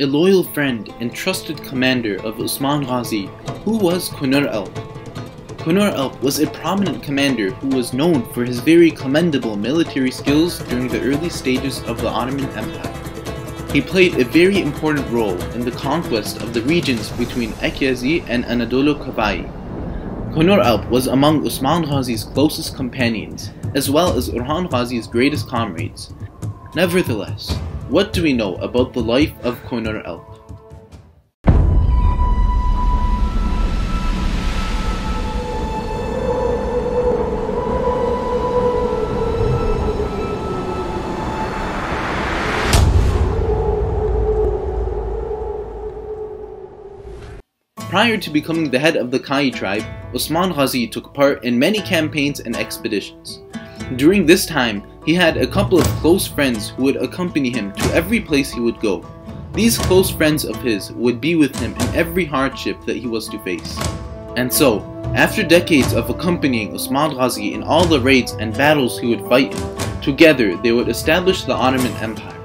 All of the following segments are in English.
a loyal friend and trusted commander of Osman Ghazi, who was Konur Alp. Konur Alp was a prominent commander who was known for his very commendable military skills during the early stages of the Ottoman Empire. He played a very important role in the conquest of the regions between Akyazı and Anadolu Kavai. Konur Alp was among Osman Ghazi's closest companions, as well as Orhan Ghazi's greatest comrades. Nevertheless, what do we know about the life of Konur Alp? Prior to becoming the head of the Kai tribe, Osman Ghazi took part in many campaigns and expeditions. During this time, he had a couple of close friends who would accompany him to every place he would go. These close friends of his would be with him in every hardship that he was to face. And so, after decades of accompanying Osman Ghazi in all the raids and battles he would fight in, together they would establish the Ottoman Empire.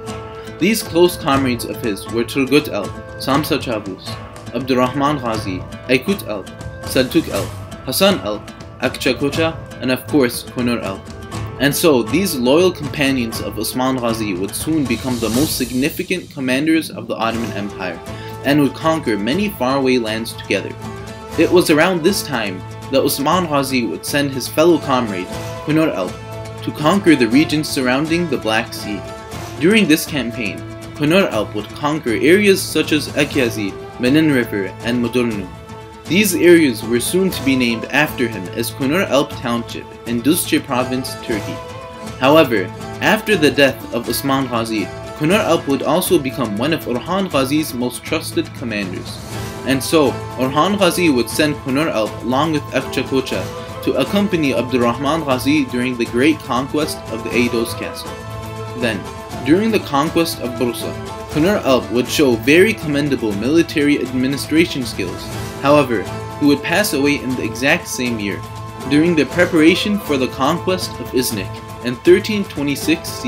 These close comrades of his were Turgut Alp, Samsa Chavus, Abdurrahman Ghazi, Aykut Alp, Seltuk Alp, Hassan Alp, Akçakoça, and of course Konur Alp. And so, these loyal companions of Osman Ghazi would soon become the most significant commanders of the Ottoman Empire, and would conquer many faraway lands together. It was around this time that Osman Ghazi would send his fellow comrade, Konur Alp, to conquer the regions surrounding the Black Sea. During this campaign, Konur Alp would conquer areas such as Akyazı, Menin River, and Mudurnu. These areas were soon to be named after him as Konur Alp Township in Düzce Province, Turkey. However, after the death of Osman Ghazi, Konur Alp would also become one of Orhan Ghazi's most trusted commanders. And so, Orhan Ghazi would send Konur Alp along with Akçakoça to accompany Abdurrahman Ghazi during the great conquest of the Aydos castle. Then, during the conquest of Bursa, Konur Alp would show very commendable military administration skills. However, he would pass away in the exact same year, during the preparation for the conquest of Iznik in 1326 CE.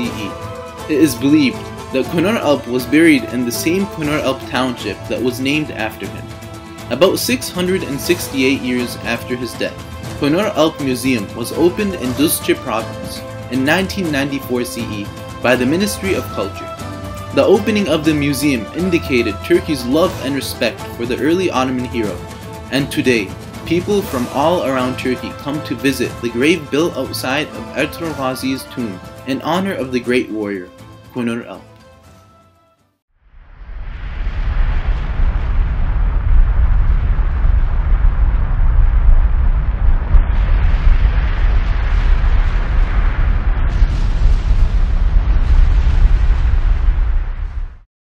It is believed that Konur Alp was buried in the same Konur Alp township that was named after him. About 668 years after his death, Konur Alp Museum was opened in Düzce province in 1994 CE by the Ministry of Culture. The opening of the museum indicated Turkey's love and respect for the early Ottoman hero, and today, people from all around Turkey come to visit the grave built outside of Ertuğrul Ghazi's tomb in honor of the great warrior, Konur Alp.